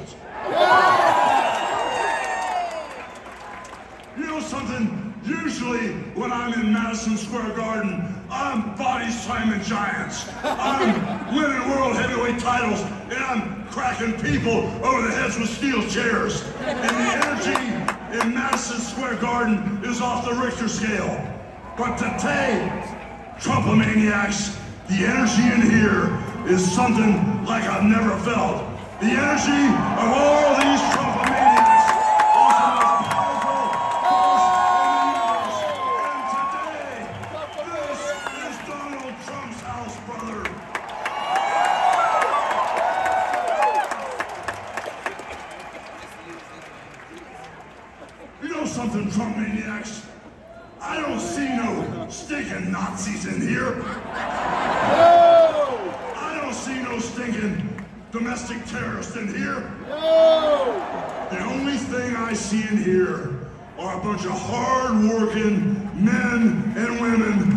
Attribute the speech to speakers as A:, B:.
A: built. You know something? Usually, when I'm in Madison Square Garden, I'm body slamming giants. I'm winning world heavyweight titles, and I'm cracking people over the heads with steel chairs. And the energy in Madison Square Garden is off the Richter scale. But today, Trumpomaniacs, the energy in here is something like I've never felt. The energy of all these most powerful. And today, this is Donald Trump's house, brother. You know something, Trump maniacs? I don't see no stinking Nazis in here. I don't see no stinking domestic terrorists in here. The only thing I see in here are a bunch of hard-working men and women